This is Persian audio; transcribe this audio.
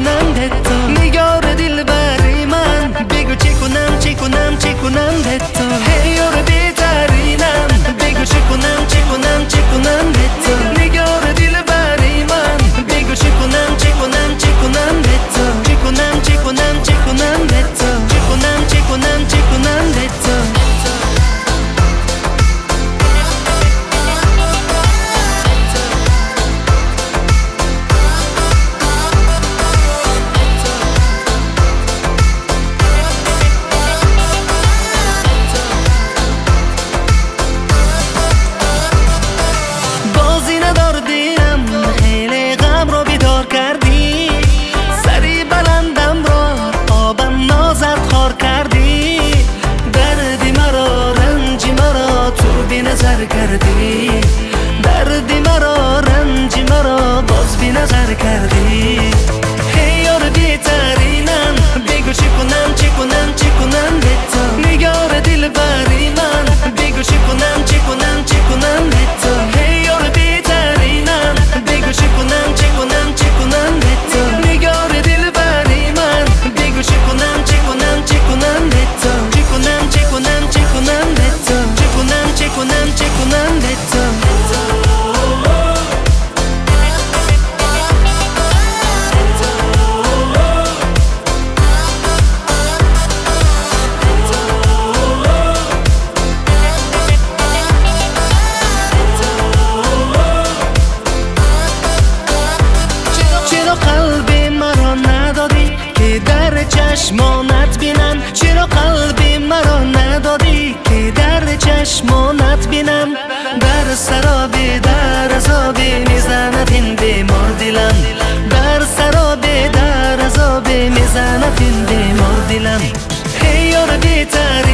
난 됐던 The. Nandito. چشمانت بینم. چرا قلب مرا ندادی که در چشمانت بینم؟ در سراب در عذاب می‌زند این بیمار دلم. در سراب در عذاب می‌زند این بیمار دلم. هی یار بیترینم